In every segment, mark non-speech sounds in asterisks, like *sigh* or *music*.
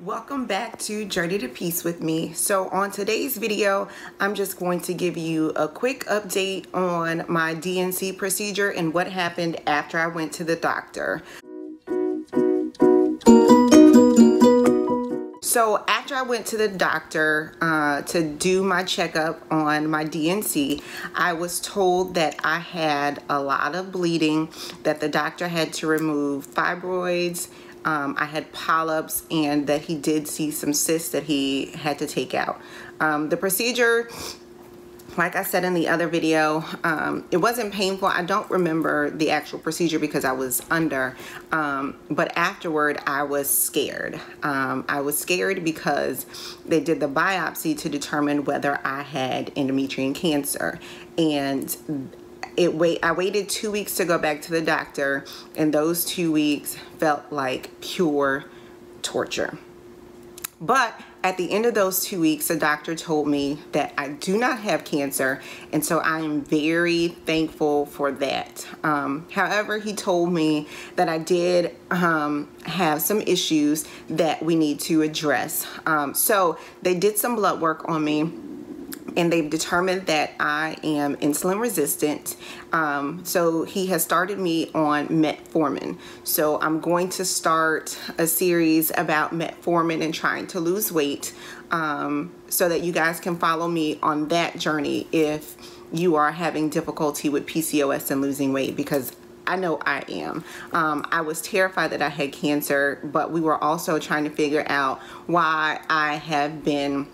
Welcome back to Journey to Peace with me. So on today's video, I'm just going to give you a quick update on my D&C procedure and what happened after I went to the doctor. So after I went to the doctor uh, to do my checkup on my D&C, I was told that I had a lot of bleeding, that the doctor had to remove fibroids, um, I had polyps and that he did see some cysts that he had to take out. Um, the procedure, like I said in the other video, um, it wasn't painful. I don't remember the actual procedure because I was under, um, but afterward I was scared. Um, I was scared because they did the biopsy to determine whether I had endometrial cancer and it wait I waited two weeks to go back to the doctor and those two weeks felt like pure torture. But at the end of those two weeks the doctor told me that I do not have cancer and so I am very thankful for that. Um, however he told me that I did um, have some issues that we need to address. Um, so they did some blood work on me and they've determined that I am insulin resistant. Um, so he has started me on metformin. So I'm going to start a series about metformin and trying to lose weight um, so that you guys can follow me on that journey if you are having difficulty with PCOS and losing weight because I know I am. Um, I was terrified that I had cancer, but we were also trying to figure out why I have been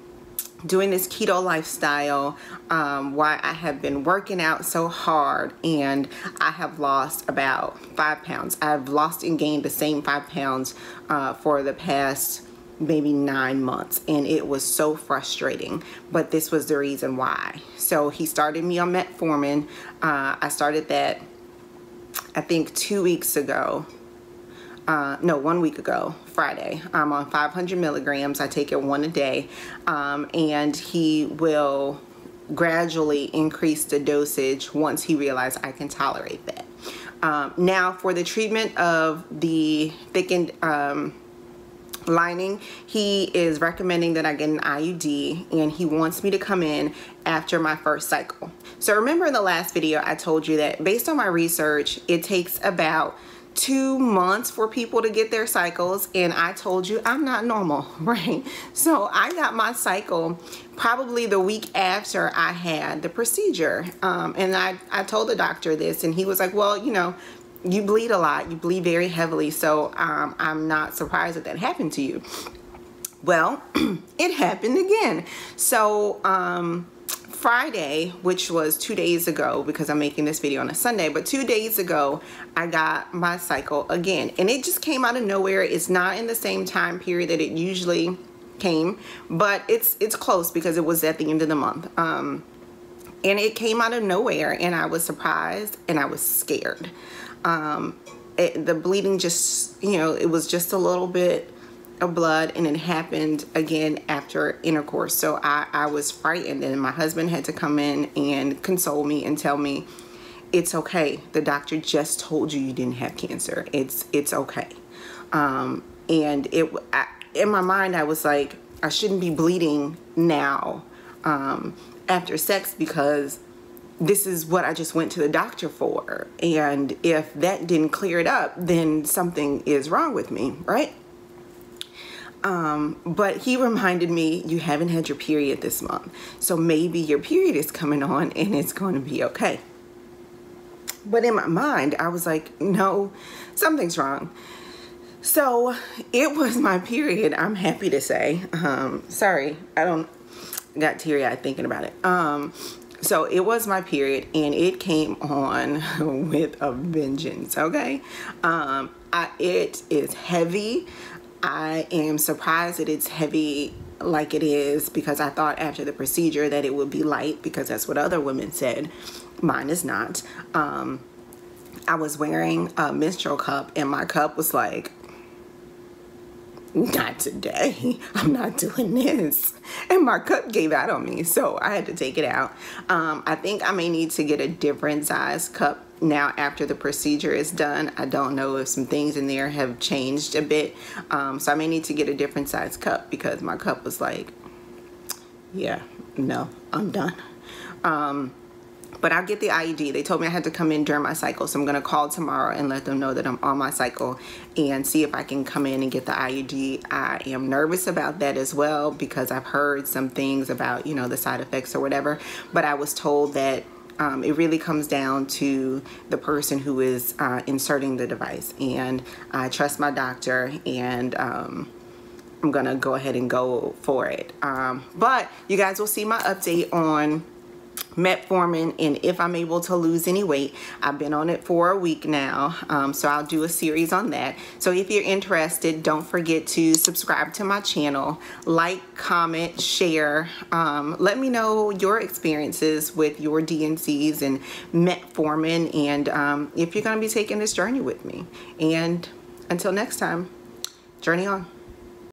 doing this keto lifestyle um, why I have been working out so hard and I have lost about five pounds. I've lost and gained the same five pounds uh, for the past maybe nine months and it was so frustrating but this was the reason why. So he started me on metformin. Uh, I started that I think two weeks ago uh, no, one week ago, Friday. I'm on 500 milligrams. I take it one a day. Um, and he will gradually increase the dosage once he realizes I can tolerate that. Um, now, for the treatment of the thickened um, lining, he is recommending that I get an IUD and he wants me to come in after my first cycle. So remember in the last video, I told you that based on my research, it takes about two months for people to get their cycles and I told you I'm not normal *laughs* right? So I got my cycle probably the week after I had the procedure um, and I, I told the doctor this and he was like well you know you bleed a lot. You bleed very heavily so um, I'm not surprised that that happened to you. Well *clears throat* it happened again. So um, Friday, which was two days ago, because I'm making this video on a Sunday, but two days ago, I got my cycle again. And it just came out of nowhere. It's not in the same time period that it usually came, but it's it's close because it was at the end of the month. Um, and it came out of nowhere, and I was surprised and I was scared. Um, it, the bleeding just, you know, it was just a little bit of blood and it happened again after intercourse. So I, I was frightened and my husband had to come in and console me and tell me it's okay. The doctor just told you you didn't have cancer. It's it's okay. Um, and it I, in my mind I was like I shouldn't be bleeding now um, after sex because this is what I just went to the doctor for. And if that didn't clear it up, then something is wrong with me, right? Um, but he reminded me, you haven't had your period this month. So maybe your period is coming on *laughs* and it's going to be okay. But in my mind, I was like, no, something's wrong. So it was my period, I'm happy to say. Um, sorry, I don't, got teary eyed thinking about it. Um, so it was my period and it came on *laughs* with a vengeance, okay? Um, I, it is heavy. I am surprised that it's heavy like it is because I thought after the procedure that it would be light because that's what other women said. Mine is not. Um, I was wearing a menstrual cup and my cup was like not today. I'm not doing this. And my cup gave out on me, so I had to take it out. Um, I think I may need to get a different size cup now after the procedure is done. I don't know if some things in there have changed a bit. Um, so I may need to get a different size cup because my cup was like, yeah, no, I'm done. Um, but I'll get the IUD. They told me I had to come in during my cycle, so I'm gonna call tomorrow and let them know that I'm on my cycle and see if I can come in and get the IUD. I am nervous about that as well because I've heard some things about, you know, the side effects or whatever, but I was told that um, it really comes down to the person who is uh, inserting the device and I trust my doctor and um, I'm gonna go ahead and go for it. Um, but you guys will see my update on metformin and if I'm able to lose any weight. I've been on it for a week now, um, so I'll do a series on that. So if you're interested, don't forget to subscribe to my channel, like, comment, share. Um, let me know your experiences with your D&Cs and metformin and um, if you're going to be taking this journey with me. And until next time, journey on.